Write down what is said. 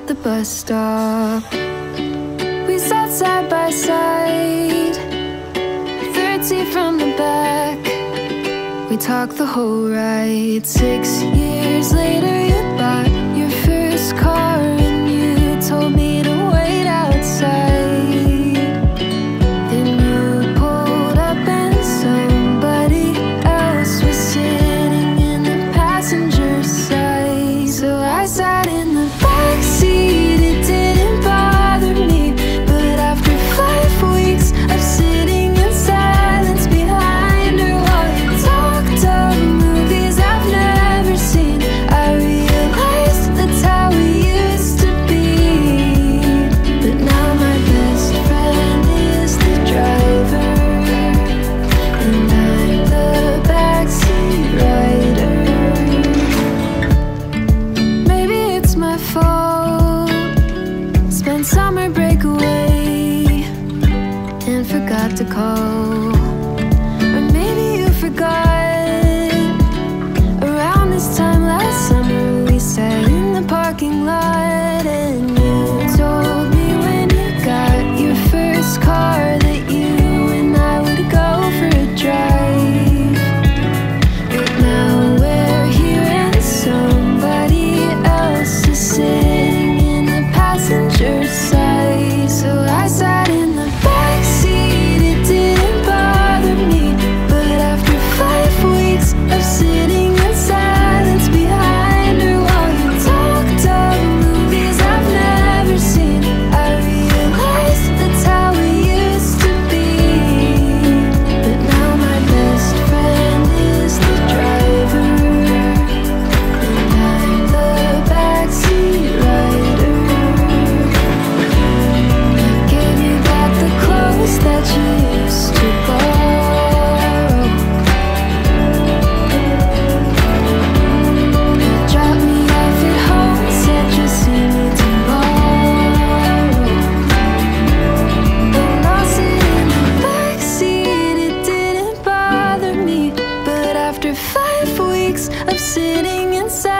at the bus stop. We sat side by side, 30 from the back. We talked the whole ride, six years later. inside.